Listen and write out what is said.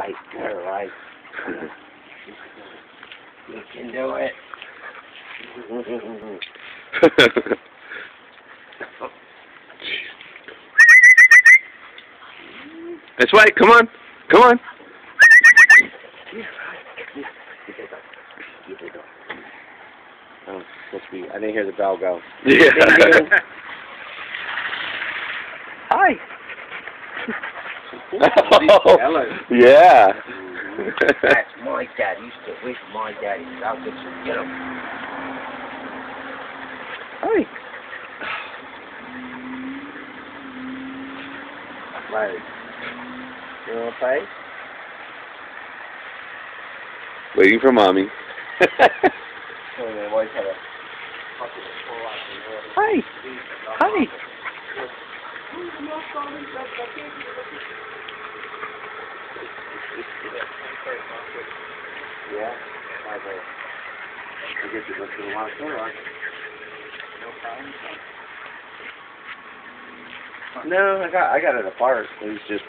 Right, all right. You can do it. That's right. Come on. Come on. Oh, supposed to be. I didn't hear the bell go. Yeah. Hi. Oh, yeah. That's my daddy. Used to wish my daddy. I'll get you. Get him. Hi. Larry. You wanna play? Waiting for mommy. Oh, my wife had a fucking pull out the water. Hi. Hi. Yeah. I will. I guess you look to the last door, aren't you? No, I got I got it apart. It was just